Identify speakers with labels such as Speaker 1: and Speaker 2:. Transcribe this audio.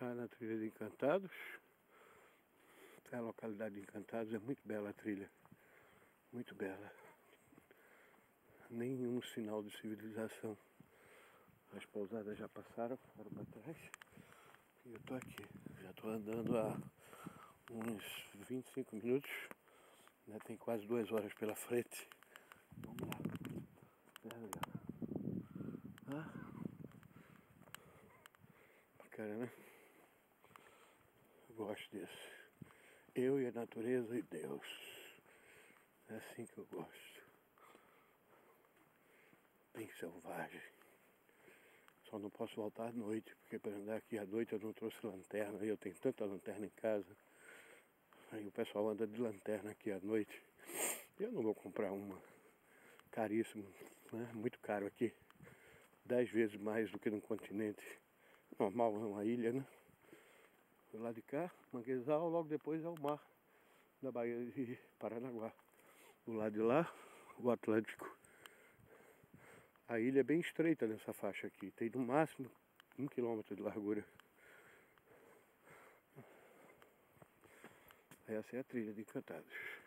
Speaker 1: Já na trilha de Encantados. É a localidade de Encantados, é muito bela a trilha. Muito bela. Nenhum sinal de civilização. As pousadas já passaram, foram para trás. E eu tô aqui. Já tô andando há uns 25 minutos. Ainda tem quase duas horas pela frente. Vamos lá. Ah. Bacana, né? Gosto disso. Eu e a natureza e Deus. É assim que eu gosto. Bem selvagem. Só não posso voltar à noite, porque para andar aqui à noite eu não trouxe lanterna. E eu tenho tanta lanterna em casa. Aí o pessoal anda de lanterna aqui à noite. Eu não vou comprar uma. Caríssimo, né? Muito caro aqui. Dez vezes mais do que no continente. Normal, é uma ilha, né? Do lado de cá, Manguezal, logo depois é o mar da Baía de Paranaguá. Do lado de lá, o Atlântico. A ilha é bem estreita nessa faixa aqui, tem no máximo um quilômetro de largura. Essa é a trilha de Encantados.